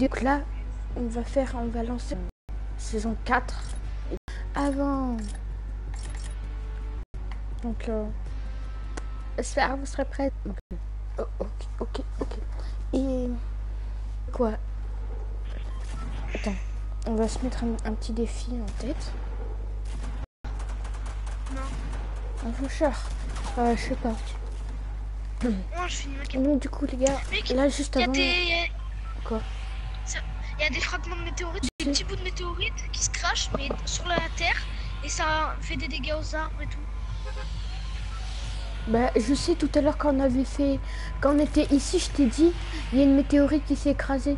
Donc là, on va faire, on va lancer saison 4 avant. Donc, euh, j'espère que vous serez prêts? Ok, Oh, ok, ok, ok. Et quoi? Attends, on va se mettre un, un petit défi en tête. Non. Un faucheur. Euh, je sais pas. Moi, je. Donc, du coup, les gars, là, juste avant. des. Quoi? Il y a des fragments de météorites, des petits bouts de météorites qui se crachent mais sur la terre et ça fait des dégâts aux arbres et tout. Bah, je sais tout à l'heure quand on avait fait, quand on était ici, je t'ai dit, il y a une météorite qui s'est écrasée.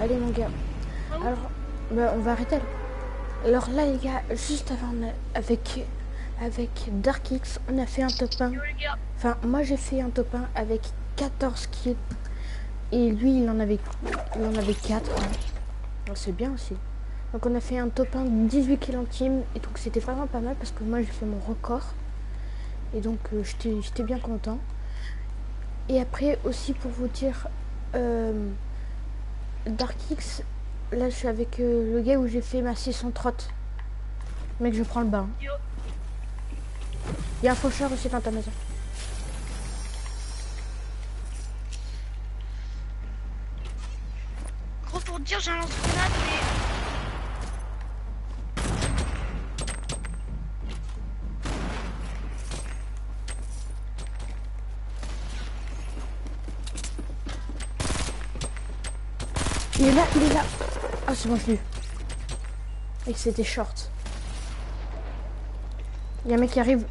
Allez mon gars. Ah oui. Alors, bah, on va arrêter là. Alors là les gars, juste avant, avec avec Dark X, on a fait un top 1. Yo les gars, Enfin, moi j'ai fait un top 1 avec 14 kills. Et lui, il en avait, il en avait 4. C'est bien aussi. Donc on a fait un top 1 de 18 kills en team. Et donc c'était vraiment pas mal parce que moi j'ai fait mon record. Et donc euh, j'étais bien content. Et après aussi pour vous dire, euh, Dark X, là je suis avec euh, le gars où j'ai fait ma session trotte. Mec, je prends le bain. Il y a un faucheur aussi dans ta maison. J'ai un lance-grenade mais. Il est là, il est là. Ah, c'est bon, je l'ai. Et que c'était short. Il y a un mec qui arrive.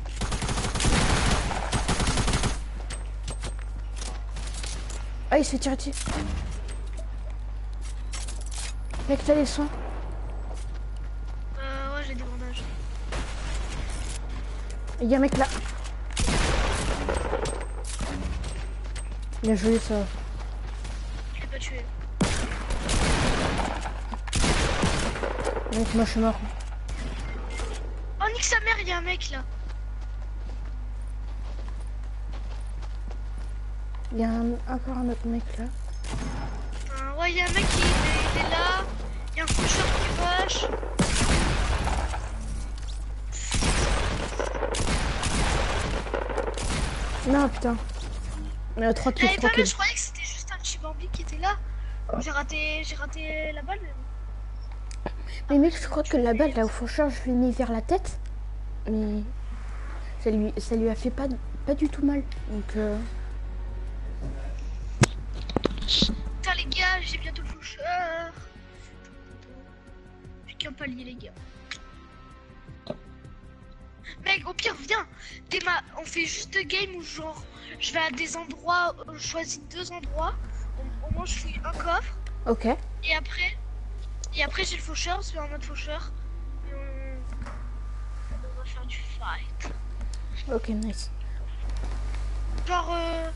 Ah, il se fait tirer dessus. Mec, t'as les soins. Euh, ouais, j'ai des bandages. Il y a un mec là. Bien joué, ça. Je l'ai pas tué. Mec, moi, je suis mort. Oh, nique sa mère, il y a un mec là. Il y a un- encore un autre mec là. Euh, ouais, il y a un mec qui il est là. Il y a Non, putain. Y a 3 kills, J'avais 3 pas je croyais que c'était juste un petit Bambi qui était là. J'ai raté, j'ai raté la balle. mais- Mais mec, je crois que la balle là au faucheur, je l'ai mis vers la tête. Mais ça lui, ça lui a fait pas, pas du tout mal. Donc, euh, Putain les gars, j'ai bientôt le faucheur. Qu'un palier les gars. Mec, au pire, viens. Ma... On fait juste deux games où genre, je vais à des endroits, je choisis deux endroits. Au, moins, je fouille un coffre. ok. Et après, et après j'ai le faucheur, on se fait en mode faucheur. Et on... on va faire du fight. Ok, nice. Genre, euh,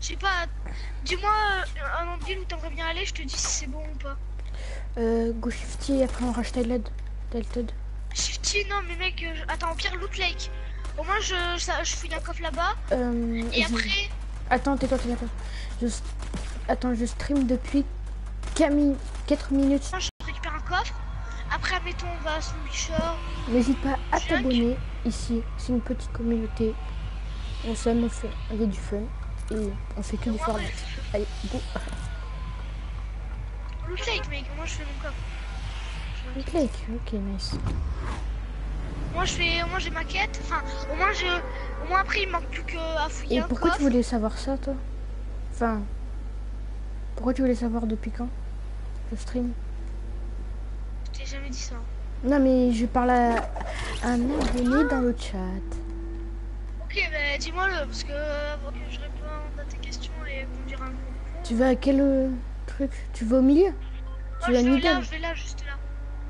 je sais pas, dis-moi euh, un endroit où t'aimerais bien aller, je te dis si c'est bon ou pas. Euh, go shifty après on rush Tilted. Tilted. Shifty, non mais mec, euh, je- attends, au pire Loot Lake. Au moins je, ça, je fouille un coffre là-bas. Euh, Et je- après, Attends, tais-toi, tais-toi. Je... Attends, je stream depuis 4, mi- 4 minutes. je récupère un coffre. Après, admettons, on va à Shore. N'hésite pas à t'abonner ici. C'est une petite communauté. On s'aime, on fait on a du fun. Et on fait que du format. Allez, go. Loot mec, moi je fais mon coffre. Mon Lake, ok, nice. Moi je fais, au moins j'ai ma quête. Enfin, au moins je, au moins après il manque plus qu'à fouiller Et un pourquoi tu coffre. voulais savoir ça, toi? Enfin, pourquoi tu voulais savoir depuis quand? Le stream? Je t'ai jamais dit ça. Non, mais je parle à un abonné dans le chat. Ok, bah dis-moi le, parce que euh, avant que je réponde à tes questions et qu'on dira un peu. Tu vas à quel euh, truc Tu vas au milieu Tu vas je là, Nidal je vais là, juste là.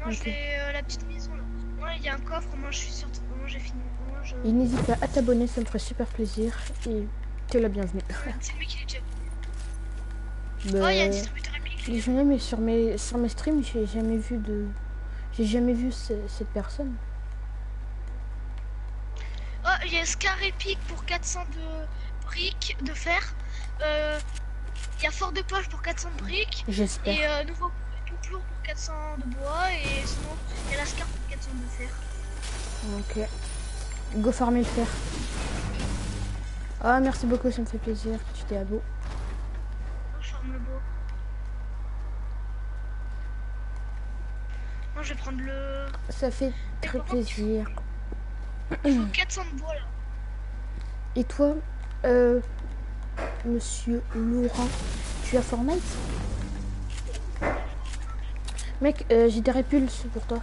Moi je Ok. vais euh, la petite maison là. Moi il y a un coffre, moi je suis sorti, moi j'ai fini. Moi je. Et n'hésite pas à t'abonner, ça me ferait super plaisir. Et t'es la bienvenue. C'est mec qui est déjà. Bah, Oh, il y a un distributeur mais sur mes, sur mes streams, j'ai jamais vu de. J'ai jamais vu ce- cette personne. Oh, il y a Scar épique pour 400 de briques de fer. Euh, il y a fort de poche pour 400 de briques. J'espère. Et euh, nouveau pour 400 de bois. Et sinon, il y a la scar pour 400 de fer. Ok. Go farmer le fer. Ah, merci beaucoup, ça me fait plaisir. Tu t'es à beau. Je le. Moi, je vais prendre le. Ça fait très plaisir. Il faut 400 de bois là. Et toi, euh, monsieur Laurent, tu as Fortnite? Mec, euh, j'ai des répulses pour toi.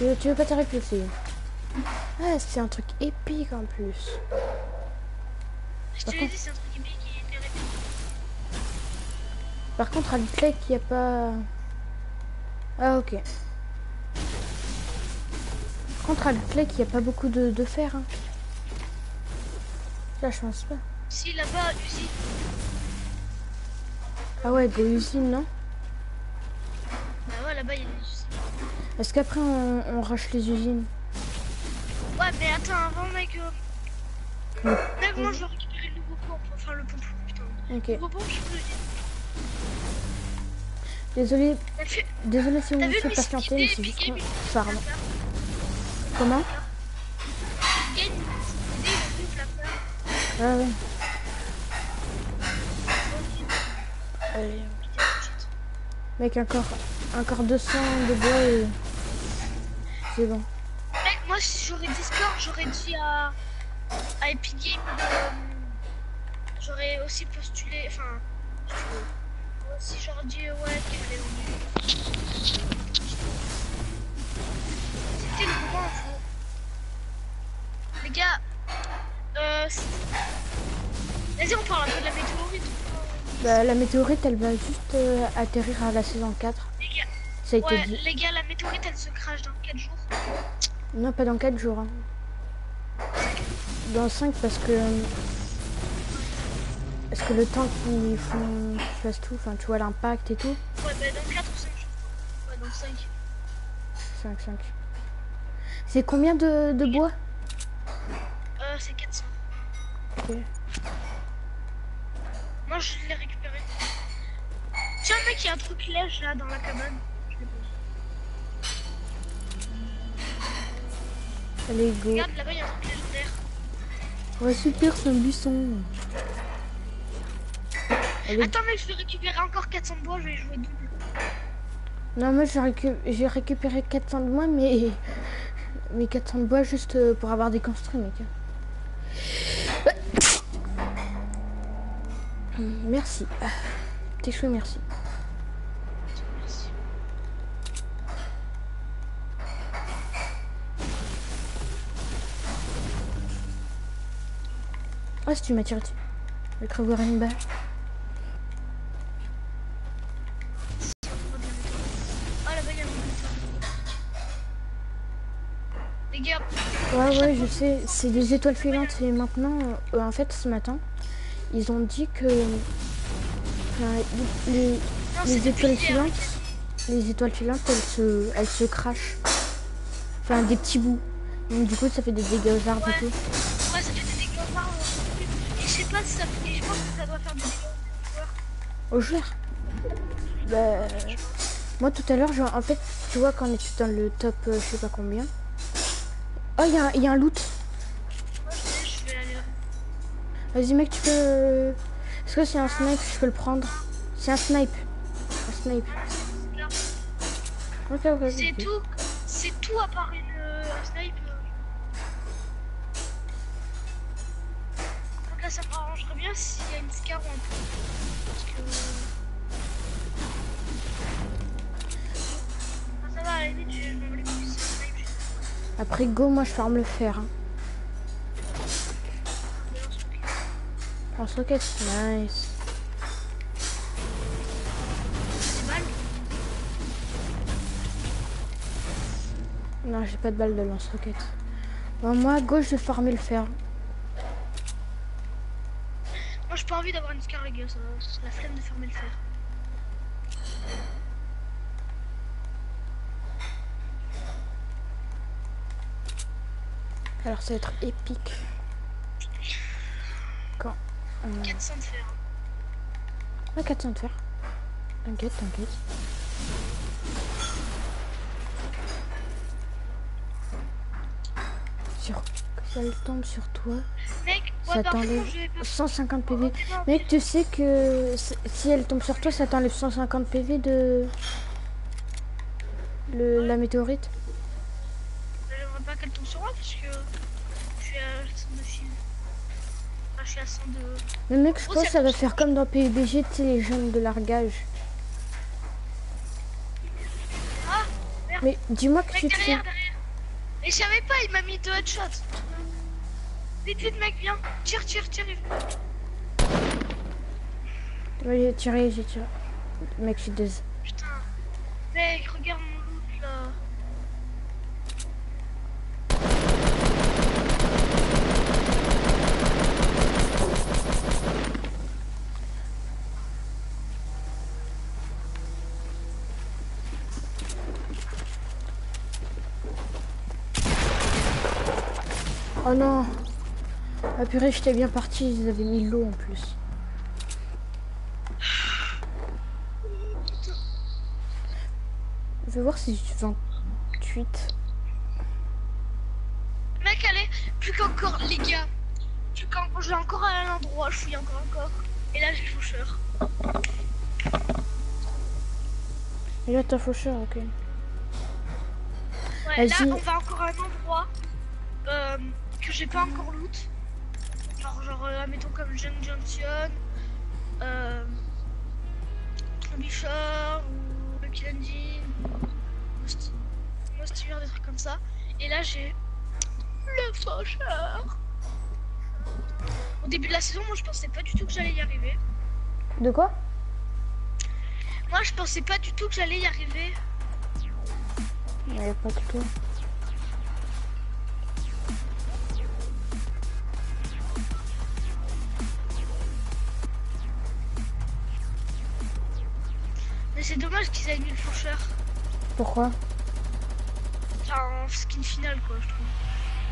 Veux. Tu, veux pas te répulser Ah, c'est un truc épique en plus. Je te Par l'ai contre- dit, c'est un truc épique qui est terrible. Par contre, à Click, il n'y a pas... Ah, ok. Par contre, à Click, il n'y a pas beaucoup de, de fer. Hein. Là, je pense pas. Si là-bas, usine. Ah ouais, go usine, non? Bah ouais, là-bas, il y a des usines. Est-ce qu'après, on, on rush les usines Ouais, mais attends, avant, mec. Euh... Mec, moi, je vais récupérer le nouveau pompe. Enfin, le pompe, putain. Ok. Le nouveau pompe, je peux le. Désolé, vu désolé si vous T'as me le patienter, mais c'est juste qu'on... Comment? Gagne une idée, il ouvre la peur. Ah. Ok, Allez. shit. Mec, encore, encore 200 de bois et... C'est bon. Mec, moi, si j'aurais Discord, j'aurais dit à, à Epic Games de. J'aurais aussi postulé. Enfin. si tu j'aurais dit, ouais, venir. C'était le moment. Les gars, Vas-y, on parle un peu de la météorite. Bah, la météorite, elle va juste euh, atterrir à la saison 4. Les gars, Ça a été ouais, dit. les gars, la météorite, elle se crache dans 4 jours. Non, pas dans 4 jours. hein. Dans 5 parce que... Parce que le temps qu'ils font... qu'ils fassent tout, enfin, tu vois l'impact et tout. Ouais, bah dans 4 ou 5 jours. Ouais, dans 5. 5, 5. C'est combien de, de bois? Euh, c'est 400. Ok. Moi, je l'ai récupéré. Tiens, mec, il y a un truc lège là dans la cabane. Allez, go. Regarde, là-bas, il y a un truc légendaire. Ouais, super, c'est un buisson. Allez. Attends, mec, je vais récupérer encore 400 de bois, je vais jouer double. Non, moi, j'ai récu- récupéré 400 de bois, mais... Mais 400 de bois juste euh, pour avoir des construits, mec. Merci. Ah, T'es chouette, merci. Merci. Ah, si tu m'as tiré dessus. J'ai cru voir une balle. Gars, Ouais, ouais, je sais. C'est des étoiles filantes. Et maintenant, euh, en fait, ce matin, ils ont dit que... enfin, les, non, étoiles filantes, les étoiles filantes, elles se, elles se crachent. Enfin, des petits bouts. Donc, du coup, ça fait des dégâts aux arbres et tout. Ouais, ça fait des dégâts aux arbres. Et je sais pas si ça fait. Je pense que ça doit faire des dégâts aux joueurs. Aux joueurs Bah... Moi, tout à l'heure, en fait, tu vois, quand on était dans le top, euh, je sais pas combien. Oh, y, il y a un loot. Moi, je sais, je vais aller. Vas-y, mec, tu peux... Est-ce que c'est un snipe Je peux le prendre. C'est un snipe. Un snipe. Ok, ok. C'est tout. C'est tout à part une, euh, snipe. euh. Donc là, ça m'arrangerait bien s'il y a une scar ou un peu. Parce que. Ah, ça va, à la limite, je m'en vais les je- Après, go, moi, je ferme le fer. Hein. Lance-roquette, nice. Des balles. Non, j'ai pas de balle de lance-roquette. Bon, moi, à gauche, je vais farmer le fer. Moi, j'ai pas envie d'avoir une scar, les gars. Ça, la flemme de fermer le fer. Alors, ça va être épique. Euh, 400 de fer. Ouais, 400 de fer. T'inquiète, t'inquiète. Sur... Si elle tombe sur toi, Mec, Ça t'enlève je vais pas. 150 PV. Mec, tu sais que si elle tombe sur toi, ça t'enlève 150 PV de... Le, la météorite J'aimerais pas qu'elle tombe sur moi parce que je suis à 100 de shield. Enfin, je suis à 100 de. Mais mec, je Oh, pense que ça va faire comme dans PUBG, tu sais, les jeunes de largage. Ah Merde Mais dis-moi que Mec, tu te fais... derrière, derrière Et je savais pas, il m'a mis deux headshots Vite, vite, mec, viens Tire, tire, tire Ouais, j'ai tiré, j'ai tiré. Mec, je suis désolé. Putain Mec, regarde mon loot là Oh non Ah purée, j'étais bien parti, ils avaient mis l'eau en plus. Je vais voir si je 28. Mec, allez, plus qu'encore, les gars Plus qu'encore, j'ai encore un endroit, je fouille encore, encore Et là, j'ai faucheur Et là, t'as faucheur, ok. Ouais, là, on va encore à un endroit euh, que j'ai pas encore loot. Genre, genre euh, admettons comme Junk Junction, euh, Bichard, ou Lucky Landing, Most- Mostiver, des trucs comme ça. Et là, j'ai le faucheur. Au début de la saison, moi, je pensais pas du tout que j'allais y arriver. De quoi? Moi, je pensais pas du tout que j'allais y arriver. Ouais, pas du tout. C'est dommage qu'ils aient mis le faucheur. Pourquoi Enfin, en skin final, quoi, je trouve.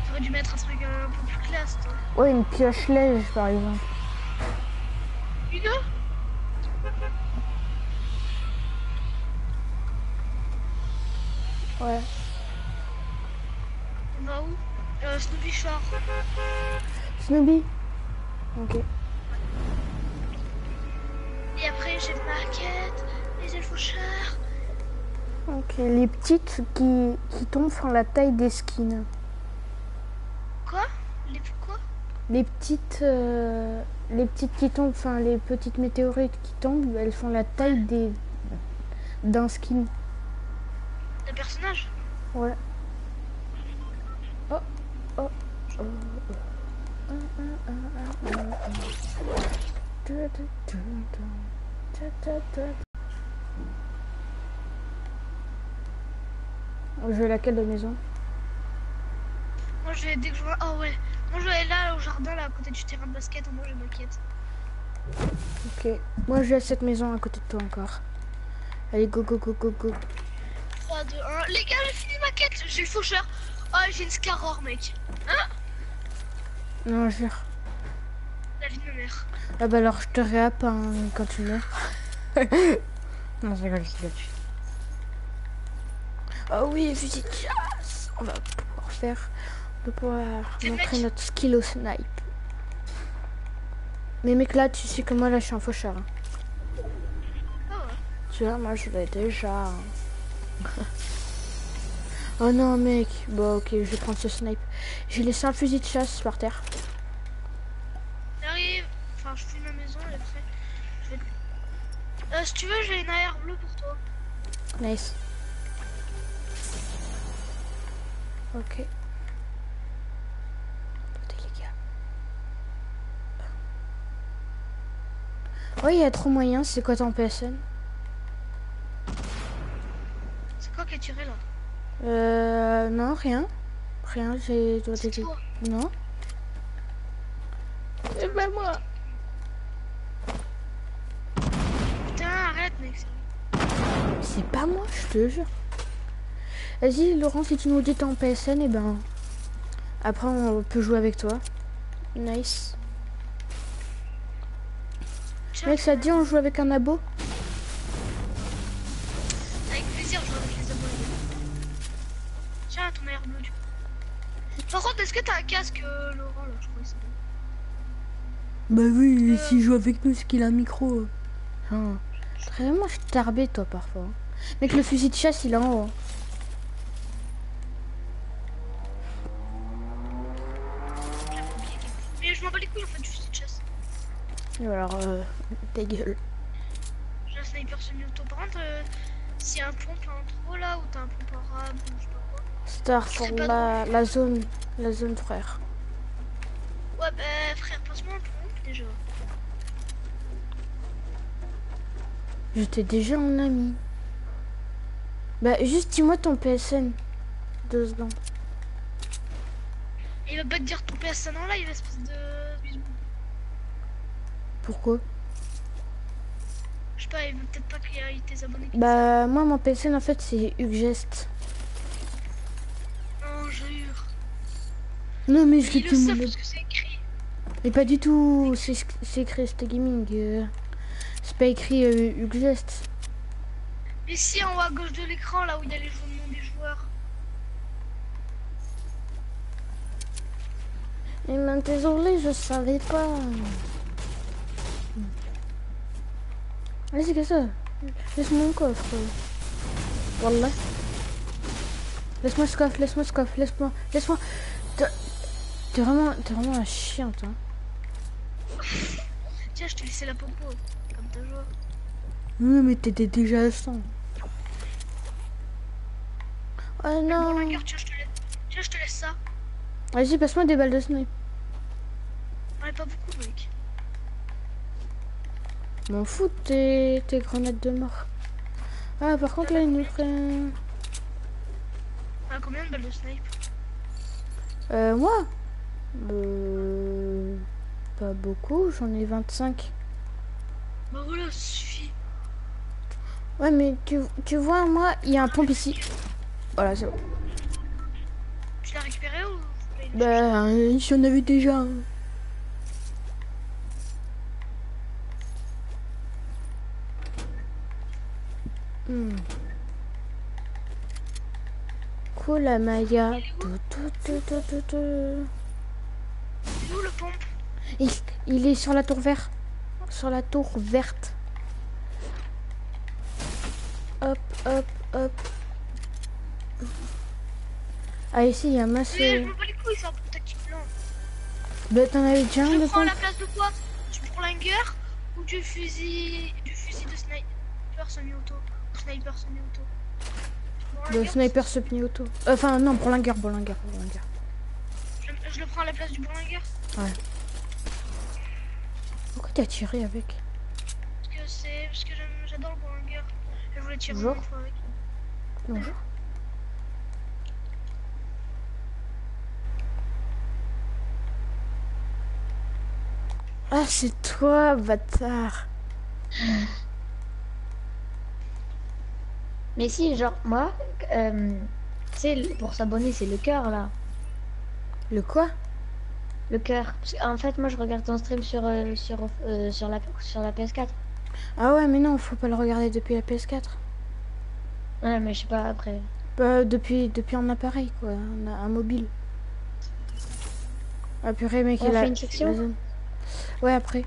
J'aurais dû mettre un truc un peu plus classe, toi. Ouais, une pioche lège, par exemple. Une Ouais. On va où? Euh, Snoopy Shore. Snoopy? Petites qui, qui tombent font la taille des skins. Quoi? Les quoi? Les petites, euh, les petites qui tombent, enfin les petites météorites qui tombent, elles font la taille des d'un skin. Le personnage Ouais. Oh, oh, oh, oh. Ah, ah, ah, ah, ah, ah. Tu, tu, tu, tu. Ta, ta, ta. Je vais laquelle de maison Moi, je vais dès que je vois. Oh ouais. Moi, je vais aller là, au jardin, là, à côté du terrain de basket. J'ai ma quête. Ok. Moi, je vais à cette maison à côté de toi encore. Allez, go, go, go, go, go. 3, 2, 1. Les gars, j'ai fini ma quête. J'ai le faucheur. Oh, j'ai une Scaror, mec. Hein Non, jure. La vie de ma mère. Ah bah alors, je te réappe hein, quand tu meurs. non, c'est rigole, c'est rigole. Oh oui, fusil de chasse On va pouvoir faire... On va pouvoir montrer notre skill au snipe. Mais mec, là, tu sais que moi, là, je suis un faucheur. hein. Oh ouais. Tu vois, moi, je l'ai déjà. hein. oh non, mec. Bon, ok, je vais prendre ce snipe. J'ai laissé un fusil de chasse par terre. J'arrive. Enfin, je fouille ma maison et après. Je vais... Euh, si tu veux, j'ai une AR bleue pour toi. Nice. Ok. Attendez les gars. Oh, il y a trop moyen. C'est quoi ton PSN C'est quoi qui a tiré là? Euh. Non, rien. Rien, j'ai. dois toi. Non. C'est pas moi. Putain, arrête, mec. C'est pas moi, je te jure. Vas-y, Laurent, si tu nous dis ton PSN, et ben. Après, on peut jouer avec toi. Nice. Mec, ça te dit on joue avec un abo? Avec plaisir, je joue avec les abonnés. Tiens, ton air bleu du coup. Par contre, est-ce que t'as un casque, euh, Laurent, là, je crois que c'est bon. Bah oui, Euh. s'il joue avec nous, c'est qu'il a un micro. Hein. Vraiment, je suis tarbé, toi, parfois. Mec, le fusil de chasse, il est en haut. Alors, euh, ta gueule. J'ai un sniper semi-auto. Par contre, euh, a un pompe en trop là, ou t'as un pompe arabe, ou je sais pas quoi. Star pour C'est la, la zone. La zone, frère. Ouais, bah frère, passe-moi un pompe déjà. J'étais déjà en ami. Bah, juste dis-moi ton PSN. Deux secondes. Il va pas te dire ton PSN en live, espèce de. Pourquoi? Je sais pas, il veut peut-être pas qu'il y ait tes abonnés. Bah, moi, mon PSN, en fait, c'est savent. Non, jure. Non, mais je l'ai tout le parce que c'est écrit. Mais pas du tout. C'est c'est écrit ST Gaming. euh. C'est pas écrit euh, Huguegest. Mais si en haut à gauche de l'écran, là où il y a les noms des joueurs. Eh ben, désolé, je savais pas. C'est que ça. Laisse mon coffre. Wallah. Laisse-moi ce coffre, laisse-moi ce coffre, laisse-moi. Laisse-moi. T'es vraiment, vraiment un chien, toi. Tiens, je t'ai laissé la popo. Comme ta joie. Non, mais t'étais déjà à 100. Oh Bon, non. tiens, je te laisse. Tiens, je te laisse ça. Vas-y, passe-moi des balles de snipe. On est pas beaucoup, mec. M'en fous tes, tes grenades de mort. Ah, par contre, là, il nous ferait. On a combien de balles de snipe Euh, moi Euh. Pas beaucoup, j'en ai 25. Bah voilà, ça suffit. Ouais, mais tu, tu vois, moi, il y a un pompe ici. Voilà, c'est bon. Tu l'as récupéré ou Bah, euh, j'en avais déjà. Hmm. Cool, la Maya. Où le pompe Il, il est sur la tour verte. Sur la tour verte. Hop, hop, hop. Ah, ici, il y a un masse. Mais je me bats les couilles, c'est un protectif blanc. Bah, t'en avais déjà un de prends la place de quoi? Du Bourlinger ou du fusil du fusil de sniper? Semi-auto Sniper semi-auto. Le Bourlinger, sniper semi-auto. Euh, Enfin, non, Bourlinger, Bourlinger, Bourlinger. je, je le prends à la place du Bourlinger Pourquoi t'as tiré avec? Parce que c'est parce que j'adore le Bourlinger. Je voulais tirer Bonjour. une fois avec. Bonjour. Ah, c'est toi, bâtard. Mais si, genre, moi, euh, tu sais, pour s'abonner, c'est le cœur, là. Le quoi? Le cœur. Qu'en fait, moi, je regarde ton stream sur, euh, sur, euh, sur, la, sur la PS4. Ah ouais, mais non, faut pas le regarder depuis la PS4. Ouais, mais je sais pas, après. Bah, depuis, depuis un appareil, quoi, un, un mobile. Ah purée, mec, On il a... une section? La. Ouais, après.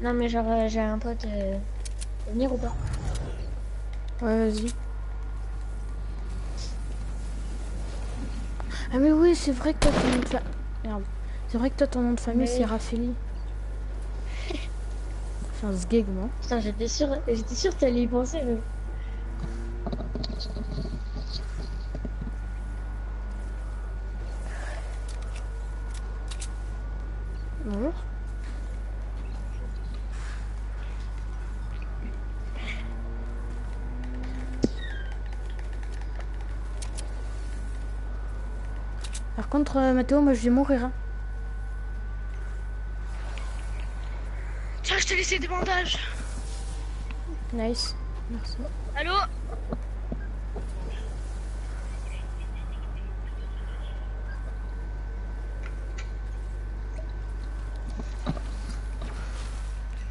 Non, mais genre, euh, j'ai un pote. Euh... venir ou pas? Ouais, vas-y. Ah mais oui, c'est vrai que toi, ton nom de famille... Merde. C'est vrai que toi, ton nom de famille, c'est. Raffaeli. C'est un sgeg, moi. Putain, j'étais sûr, j'étais sûr que t'allais y penser. mais- Bonjour. Par contre, euh, Mathéo, moi je vais mourir. Hein. Tiens, je t'ai laissé des bandages. Nice. Merci. Allô?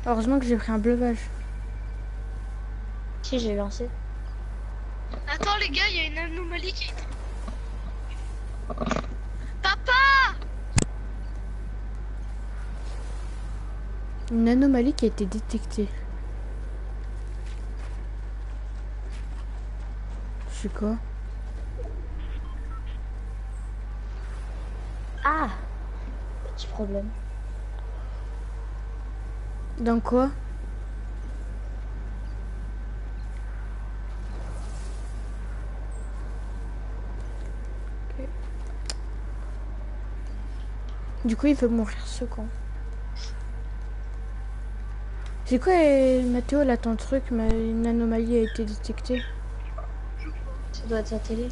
Heureusement que j'ai pris un bleuvage. Si, j'ai lancé. Attends les gars, il y a une anomalie qui a été... Papa Une anomalie qui a été détectée. C'est quoi? Ah Petit problème. Dans quoi? Du coup, il veut mourir ce con. C'est quoi, euh, Mathéo, là, ton truc mais Une anomalie a été détectée? Ça doit être sa télé.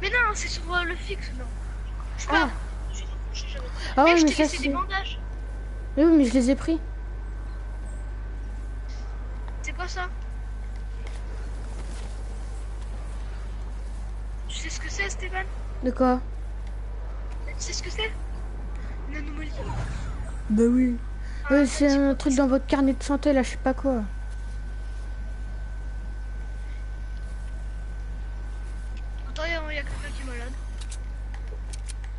Mais non, c'est sur euh, le fixe, non. Je sais Ah. pas. Je suis je suis jamais- Ah ouais, je mais t'ai ça, c'est... Mais oui, mais je les ai pris. C'est quoi ça? Tu sais ce que c'est, Stéphane? De quoi? Tu sais ce que c'est? Une anomalie. Bah oui. Ouais, c'est un truc dans votre carnet de santé, là, je sais pas quoi. Attends, il y a, y a quelqu'un qui est malade.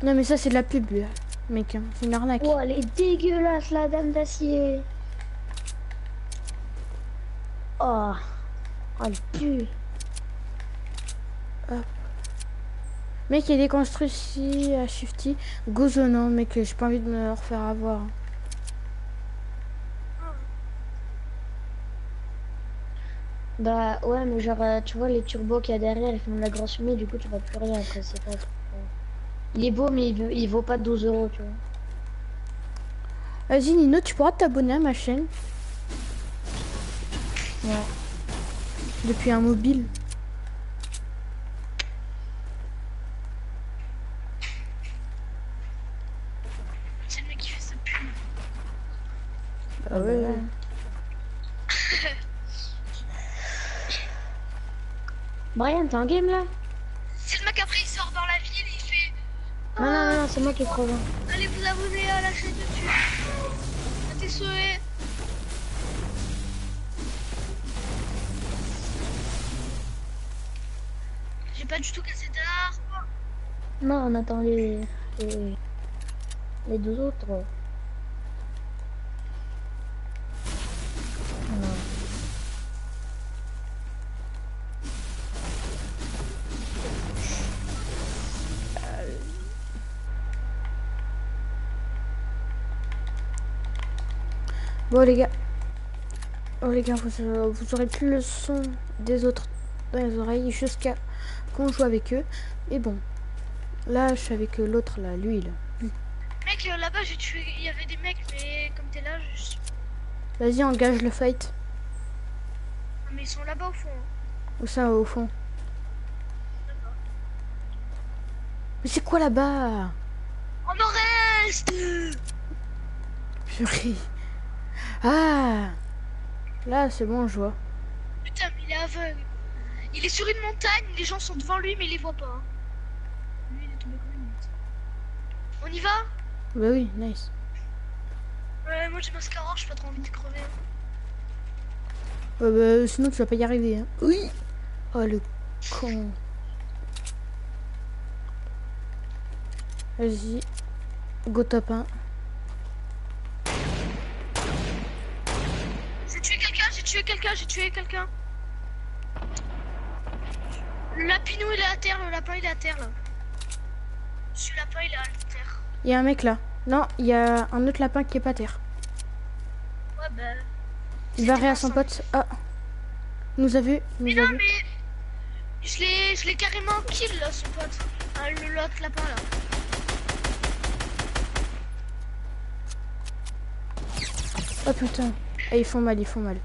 Non, mais ça, c'est de la pub, là, mec. hein. C'est une arnaque. Oh, elle est dégueulasse, la dame d'acier. Oh. Oh, elle pue. Mec, il des construits ici à Shifty. Gozo, non, mec, j'ai pas envie de me refaire avoir. Bah ouais, mais genre, euh, tu vois, les turbos qu'il y a derrière, ils font de la grosse fumée, du coup, tu vois plus rien après, c'est pas... Il est beau, mais il vaut pas 12 euros, tu vois. Vas-y, Nino, tu pourras t'abonner à ma chaîne Ouais. depuis un mobile. C'est le mec qui fait sa pub. Ah ouais. Brian, t'es en game là C'est le mec après il sort dans la ville et il fait Non, non, non, non, c'est moi qui ai trop loin. Allez vous abonner à la chaîne YouTube. T'es sauvé. J'ai pas du tout cassé d'armes. Non, on attend les... les... les deux autres. Bon, les gars. Oh, les gars, vous, euh, vous aurez plus le son des autres dans les oreilles jusqu'à qu'on joue avec eux. Et bon. Là, je suis avec euh, l'autre, là, lui, là. Mec euh, là-bas j'ai tué. Il y avait des mecs mais comme t'es là je... Vas-y, engage le fight. Mais ils sont là-bas au fond. hein. Où ça, au fond? Mais c'est quoi là-bas? En nord-est Purée. Ah Là, c'est bon, je vois. Putain mais il est aveugle. Il est sur une montagne, les gens sont devant lui mais il les voit pas. hein. Lui il est tombé comme une. On y va? Bah oui, nice. Ouais moi j'ai mascara, j'ai pas trop envie de crever. Ouais, bah, sinon, tu vas pas y arriver. Hein. Oui Oh, le con. Vas-y. Go top 1. J'ai tué quelqu'un, j'ai tué quelqu'un, j'ai tué quelqu'un. Le lapinou il est à terre, le lapin il est à terre là. Ce lapin il est à terre. Il y a un mec là. Non, il y a un autre lapin qui est pas à terre. Ouais bah. Il va à son pote. Ah nous a vu. Mais a non vu. mais. Je l'ai, je l'ai carrément kill là son pote. Ah, le l'autre lapin là. Oh putain. Ah, ils font mal, ils font mal.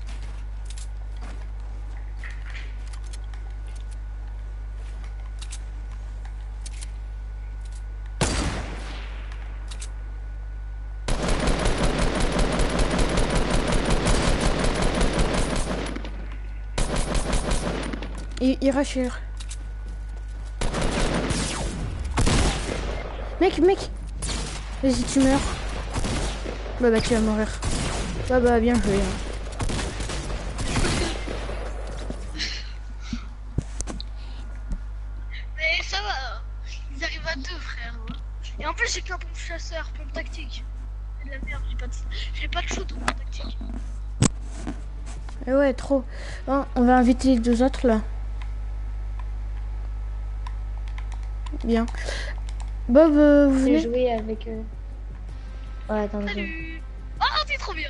Mec, mec Vas-y, tu meurs. Bah bah, tu vas mourir. Bah bah bien joué. hein. Mais ça va. Ils arrivent à deux, frère. Et en plus, j'ai qu'un pompe chasseur, pompe tactique. C'est de la merde, j'ai pas de, j'ai pas de shoot pompe tactique. Eh ouais, trop. Bon, on va inviter les deux autres là. Bien. Bob, euh, vous venez joué avec. euh, Ouais, attends. Salut. Oh, t'es trop bien.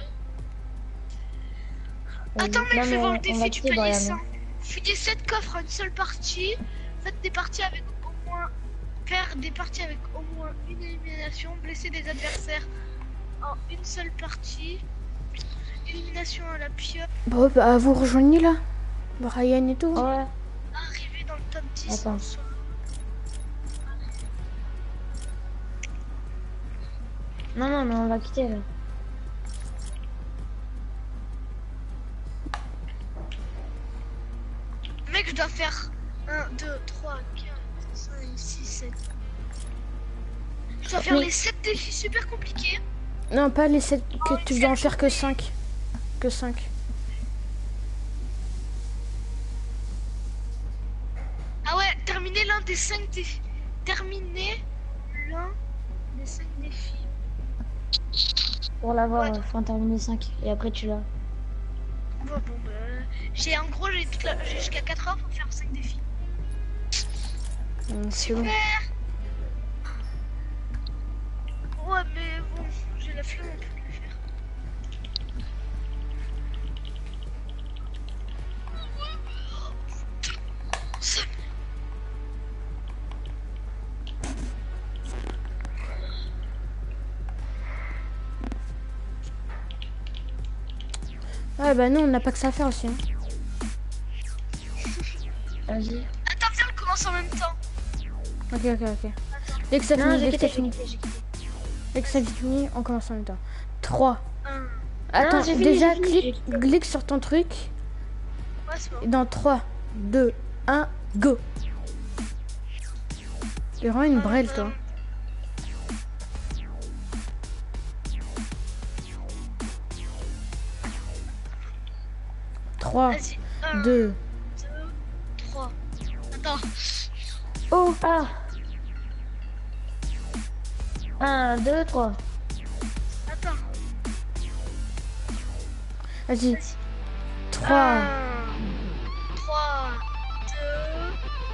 Vas-y. Attends, mec, je vais voir le défi du Brian. 100. Fouillez 7 coffres en une seule partie. Faites des parties avec au moins. Faire des parties avec au moins une élimination. Blesser des adversaires en une seule partie. Élimination à la pieuvre. Bob, ah, vous rejoignez là? Brian et tout? Ouais. Arriver dans le top 10 Attends. Non, non, mais on va quitter là. Mec, je dois faire 1, 2, 3, 4, 5, 6, 7. Je dois faire Mais- les 7 défis super compliqués. Non, pas les 7 que tu dois en faire que 5. Que 5. Ah ouais, terminer l'un des 5 défis. Terminer l'un des 5 défis. Pour l'avoir, Ouais, il faut en terminer 5. Et après, tu l'as. Bon, bon, bah. J'ai en gros, j'ai jusqu'à 4 heures pour faire 5 défis. C'est bon. Super Ouais, mais bon, j'ai la flemme Ah bah non, on n'a pas que ça à faire aussi. hein. Vas-y. Attends, viens, on commence en même temps. Ok, ok, ok. Dès que ça Non, finit, j'ai dès que ça quitté. dès que ça finit, on commence en même temps. 3. 1. Attends, j'ai fini, déjà, fini, clique, clique sur ton truc. Ouais, c'est bon. Et dans 3, 2, 1, go. C'est vraiment une brêle, toi. Trois, Vas-y. 1, 2, deux. 3. Attends. Oh, Ah 1, 2, 3. Attends. vas-y. Vas-y. 3, 3,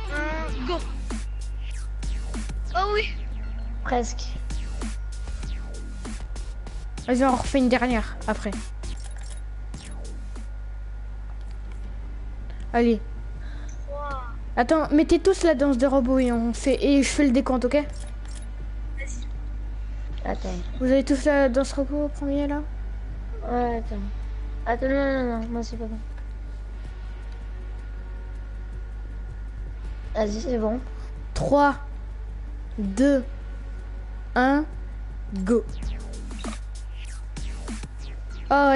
2, 1, go. Oh oui. Presque. vas-y, on refait une dernière après. Allez. 3. Attends, mettez tous la danse de robot et on fait et je fais le décompte, ok? Vas-y. Attends. Vous avez tous la danse robot au premier là? Ouais, attends. Attends, non, non, non, moi c'est pas bon. Vas-y, c'est bon. 3, 2, 1, go. Oh,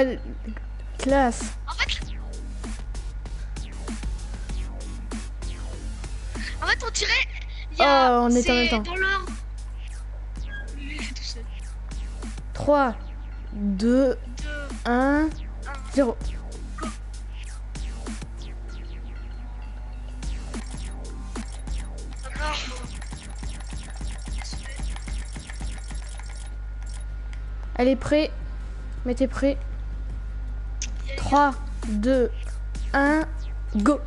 classe. Dirait. Y a, Oh, on est en c'est même temps. Dans l'ordre. Lui, il fait tout seul. 3, 2, 2, 1, 0. pas grave. Allez, prêt Mettez prêt. 3, 2, 1, go.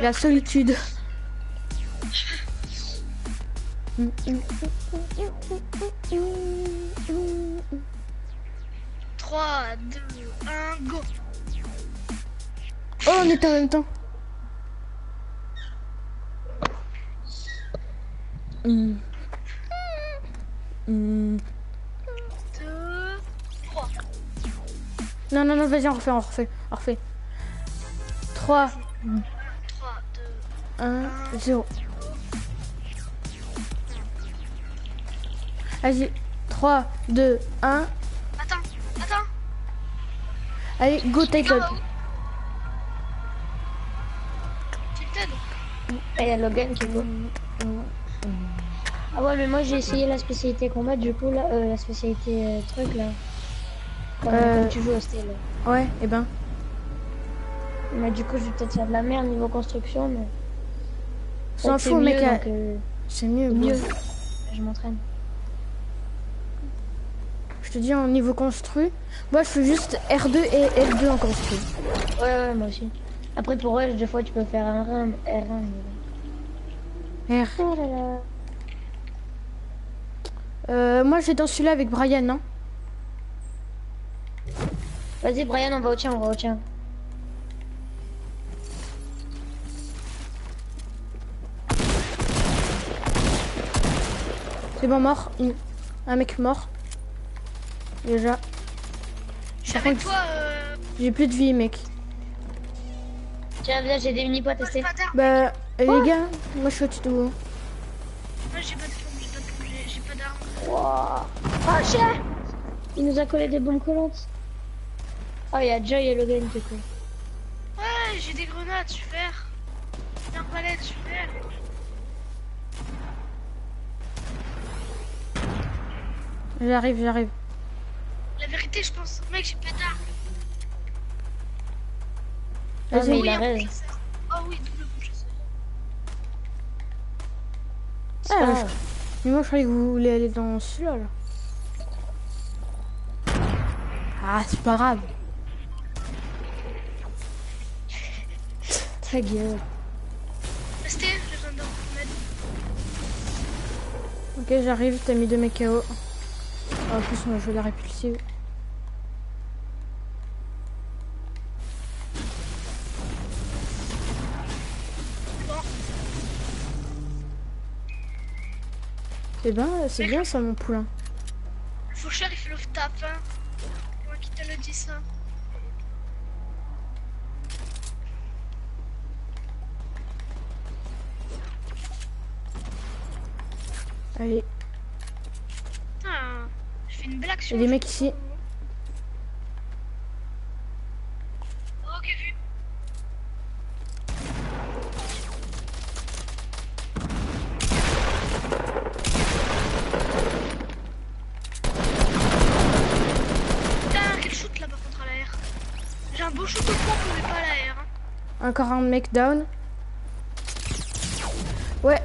La solitude. 3, 2, 1, go. Oh, on était en même temps. Hmm. Hmm. 2, 3. Non, non, non, vas-y, on refait, on refait, on refait. 3, 3, 2, 1, 0. Vas-y, 3, 2, 1. Attends, attends. Allez, go. Et il y a Logan qui est beau. Ah ouais, mais moi j'ai essayé la spécialité combat, du coup, là, euh, la spécialité euh, truc là. Comme, Euh. comme tu veux, Estelle. Ouais, et ben. Mais du coup, je vais peut-être faire de la merde niveau construction, mais. S'en c'est fout, mieux, mec. euh, C'est mieux. mieux. Je m'entraîne. Je te dis en niveau construit. Moi, je fais juste R2 et L2 en construit. Ouais, ouais, moi aussi. Après, pour Rush, des fois, tu peux faire un R1. R1 mais... R. Oh là là. Euh, moi, j'ai dans celui-là avec Brian, non? Vas-y, Brian, on va au tien, on va au tien. C'est bon, mort. Une- Un mec mort. Déjà. Toi. Euh... J'ai plus de vie, mec. Tiens, viens, j'ai des j'ai pas d'armes. Bah, euh, Oh. les gars, moi, je suis au-dessus de vous. Moi, j'ai pas de pompe, j'ai pas j'ai- j'ai d'armes. Wow. Oh, chien Il nous a collé des bombes collantes. Oh, il y a Joy et Logan qui cool. Ouais, j'ai des grenades, super. Une arbalète, super. J'arrive, j'arrive. La vérité, je pense, mec, j'ai pas d'armes. Ah, Vas-y. mais oui, il a raison. Oh oui, double chasseur. C'est Ah, pas je- grave. Mais moi, je croyais que vous voulez aller dans celui-là, là. Ah, c'est pas grave. Ta gueule. Restez, j'ai besoin d'un grenade. Ok, j'arrive, t'as mis deux mecs KO. Ah, En plus, on va jouer la répulsive. C'est bien, c'est bien ça, mon poulain. le faucheur, il fait le tap, hein. Moi qui te le dis ça. Allez, je fais une blague il y sur a des mecs ici. Oh, ok, vu. Putain, quel shoot là par contre à l'air. J'ai un beau shoot au point, mais pas à l'air. Hein. Encore un mec down. Ouais.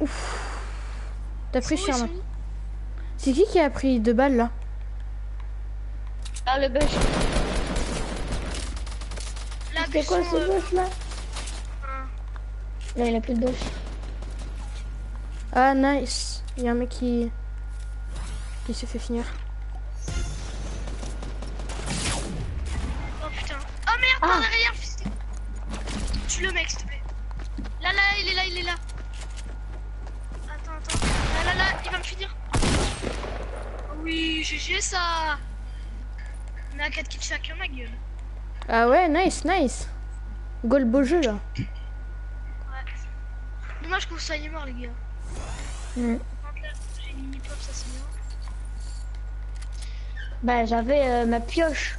Ouf. T'as pris où C'est qui qui a pris deux balles là Ah, le bush. Là, C'est quoi ce euh, bush là Là, il a plus de bush. Ah nice. Il y a un mec qui qui s'est fait finir. Oh putain. Oh merde, Ah. par derrière, Tue le mec, s'il te plaît. Là, là, il est là, il est là. Attends, attends. Là, là, là, il va me finir. GG ça. On à 4 kills chacun, ma gueule. Ah ouais, nice, nice. Goal beau jeu là. Ouais. Dommage que vous soyez morts, les gars. Là, J'ai une mini pop, ça c'est bien. Bah, j'avais euh, ma pioche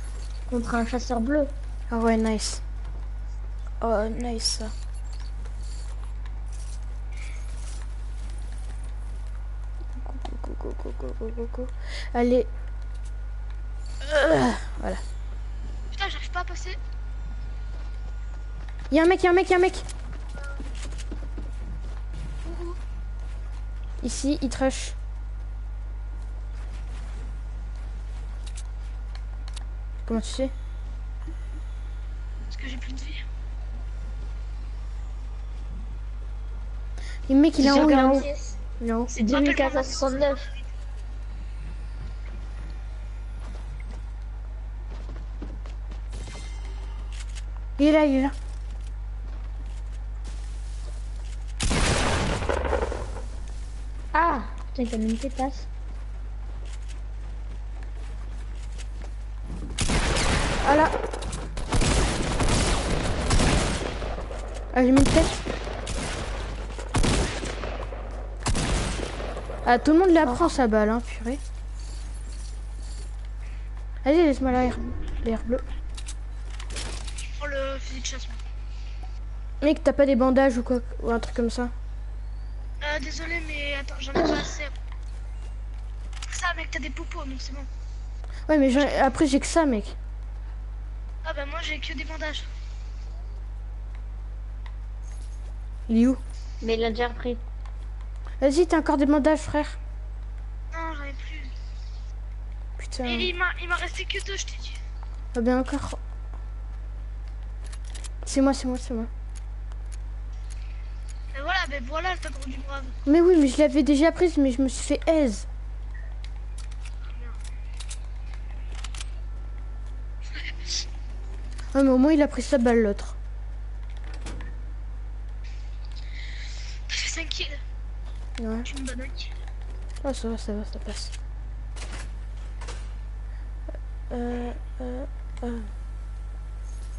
contre un chasseur bleu. Ah ouais, nice. Oh nice ça. Go, go, go, go, go, go, go. Allez. Euh, voilà. Putain, j'arrive pas à passer. Il y a un mec, il y a un mec, il y a un mec. Ouh. Ici, il trush. Comment tu sais? Parce que j'ai plus de vie. Le mec, il est en haut, il est en haut. 646. Il est en haut. C'est 2469. Il est là, il est là. Ah Putain, t'as mis une pétasse. Ah là. Ah, j'ai mis une tête. Ah, tout le monde la prend sa balle, hein, purée. Allez, laisse-moi l'air. L'air bleu. Je prends le fusil de chasse. moi. Mec, t'as pas des bandages ou quoi Ou un truc comme ça Euh, désolé, mais attends, j'en ai pas assez. Ça, mec, t'as des popos, donc c'est bon. Ouais, mais j'en- après, j'ai que ça, mec. Ah bah moi j'ai que des bandages. Il est où? Mais il a déjà repris. Vas-y, t'as encore des bandages, frère. Non, j'en ai plus. Putain. Et il m'a resté que deux, je t'ai dit. Ah bien encore. C'est moi, c'est moi, c'est moi. Et voilà, ben voilà le tableau du brave. Mais oui, mais je l'avais déjà prise, mais je me suis fait aise. Ah, mais au moins, il a pris sa balle, l'autre. T'as fait 5 kills. Ouais. Tu me kill. Ah, ça va, ça va, ça passe. Euh, euh, euh,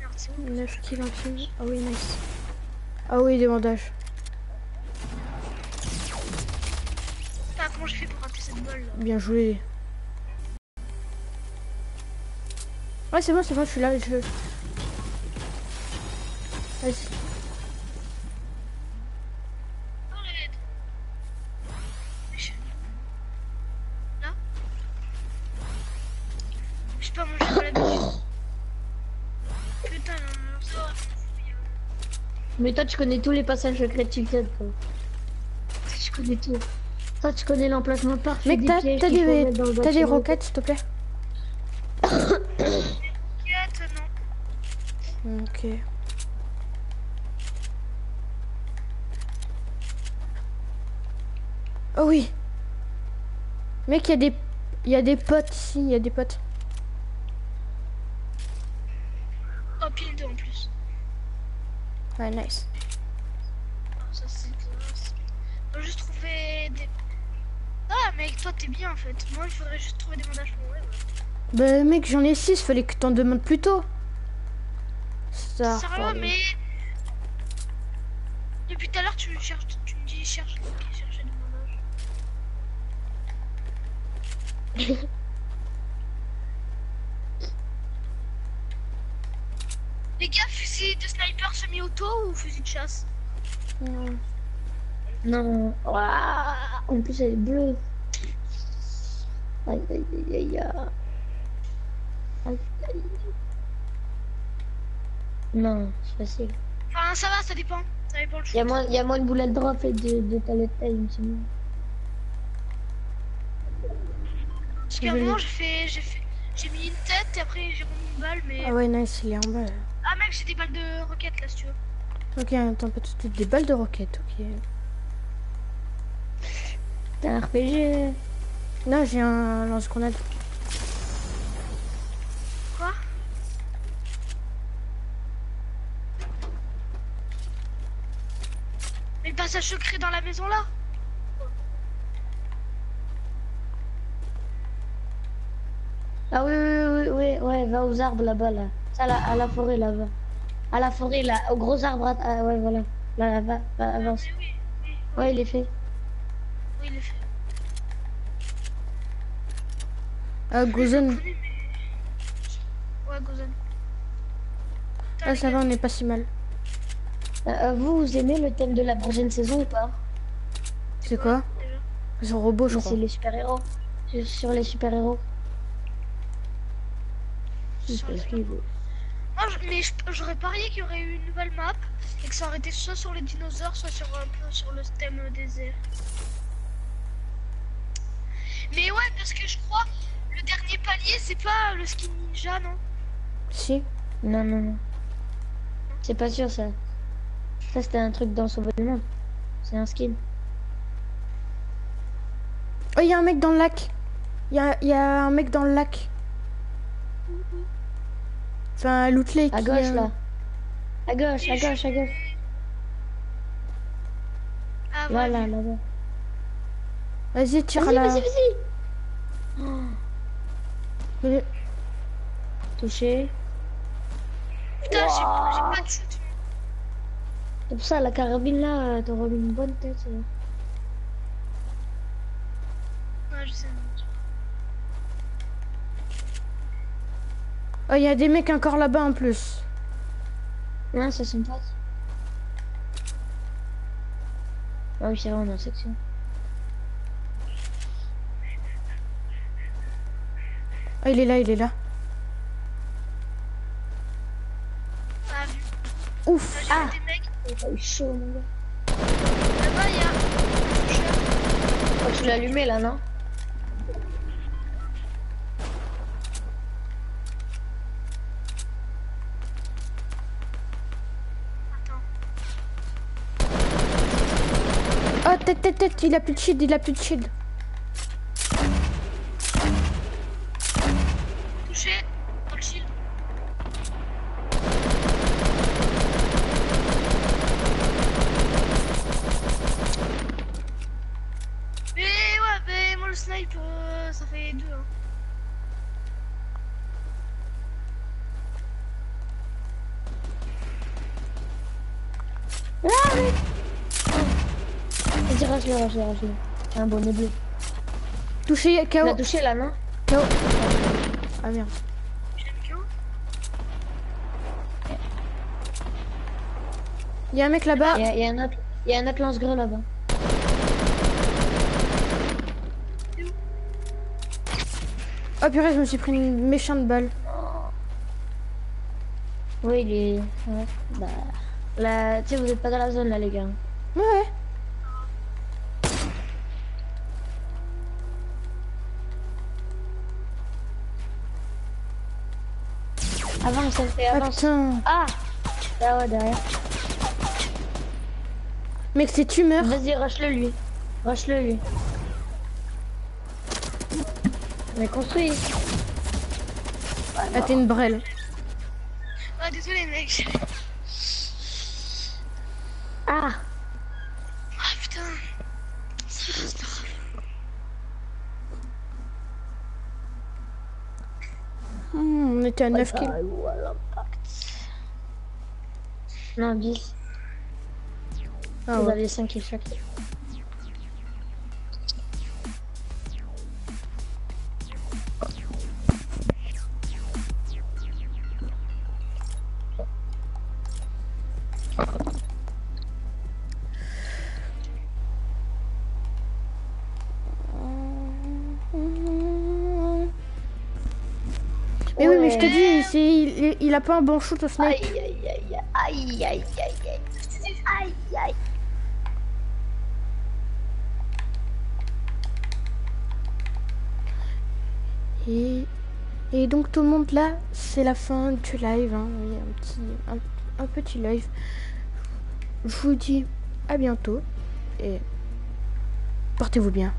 Merde, c'est où 9 kills en film. Ah oui, nice. Ah oui, des bandages. Comment j'ai fait pour rater cette balle là Bien joué. Ouais, c'est bon, c'est bon, je suis là. Je... Vas-y. Arrête. Là Je sais pas, moi j'ai pas l'habitude. Putain, non, non, ça va. Mais toi, tu connais tous les passages secrets de Chicken, tu connais tout. Toi, tu connais l'emplacement parfait Mec, des t'as des, des bâtiment. roquettes, s'il te plaît non. Ok. Oh oui. Mec, il y a des, il y a des potes ici, il y a des potes. Oh, pile 2 en plus. Ouais, nice. Ça c'est. Faut juste trouver des. Ah, mec, toi t'es bien en fait. Moi, il faudrait juste trouver des bandages pour moi. Bah mec, j'en ai 6, fallait que t'en demandes plus tôt. Ça. Sérieux, mais. Depuis tout à l'heure, tu me cherches, tu me dis cherche, chercher des bandages. Les gars, fusil de sniper semi-auto ou fusil de chasse Non. Non. Ouah. En plus, elle est bleue. Aïe, aïe, aïe, aïe, aïe. Non, c'est facile. Enfin, ça va, ça dépend. Ça dépend le Il y, choix. a moins, y a moins de bullet drop et de, de palette time, c'est bon. Parce qu'à un moment, j'ai fait, j'ai fait, j'ai mis une tête et après j'ai remis une balle, mais. Ah ouais, nice, il est en bas. là. Ah, mec, j'ai des balles de roquette là, si tu veux. Ok, attends, pas tout de suite. Des balles de roquette, ok. T'as un RPG. Non, j'ai un lance-grenade. Quoi? Mais le passage secret dans la maison là? Ah oui, oui, oui, oui, ouais, va aux arbres là-bas, là. Ça, là, à la forêt, là-bas. À la forêt, là, au gros arbre. à- Ah, ouais, voilà. Là, là, va, va, avance. Mais oui, oui, Ouais, il est fait. oui, il est fait. Ah, Gozen. Ouais, Gozen. Ah, ça va, on est pas si mal. Euh, euh, vous, vous aimez le thème de la prochaine saison ou pas? C'est quoi? C'est un robot, je crois. C'est les super-héros. Sur les super-héros. Sur les Moi, je- mais je- j'aurais parié qu'il y aurait eu une nouvelle map et que ça aurait été soit sur les dinosaures, soit sur un peu sur le thème désert. Mais ouais, parce que je crois le dernier palier, c'est pas le skin ninja, non? Si. Non, non, non. C'est pas sûr, ça. Ça, c'était un truc dans Sauver le Monde. C'est un skin. Oh, il y a un mec dans le lac. Il y a, il y a un mec dans le lac. Enfin, Loot Lake. À gauche, a- là. À gauche, à gauche, à gauche. Ah ouais. Là, là, là-bas. Vas-y, tire à Vas-y, vas-y, vas-y. Mais- Touché. Putain, j'ai j'ai pas de shoot. C'est pour ça, la carabine, là, t'auras une bonne tête. ça. Ouais, je sais. Oh, il y a des mecs encore là-bas en plus. Non, c'est son pote. Ah oui, c'est vrai, on est en section. Ah, il est là, il est là. Ah. Ouf. Là, Ah. vu des mecs. Il a eu chaud, mon gars. Là-bas, il y a. Oh, tu l'as allumé là, non? Tête, tête, tête, il a plus de shield, il a plus de shield. Touché. Dans le shield. Mais ouais, mais moi le snipe, euh, ça fait deux. Hein. Un bonnet bleu. Touché, KO. l'as touché là, non KO. Ah merde. Il y a un mec là-bas. Il y, a- y a un autre, il y a un autre lance-greu là-bas. Oh purée, je me suis pris une méchante balle. Oui, il est. Ouais. Bah. Là, tu sais, vous êtes pas dans la zone là, les gars. Ouais, Ah putain. Ah Là, ouais, derrière. Mec, c'est tumeur. Vas-y, rush-le lui. Rush-le lui. Mais construit. Ah, t'es une brêle. Ah, désolé, mec. Ah Ah putain. C'est pas grave, c'est pas grave. Hmm, on était à 9 kills. Non, 10. Ah Vous ouais. avez 5 kills chaque. Il, il a pas un bon shoot au snipe. Aïe aïe aïe aïe aïe aïe aïe aïe aïe aïe Et, et donc tout le monde là, c'est la fin du live. Hein. Oui, un, petit, un, un petit live. Je vous dis à bientôt et portez-vous bien.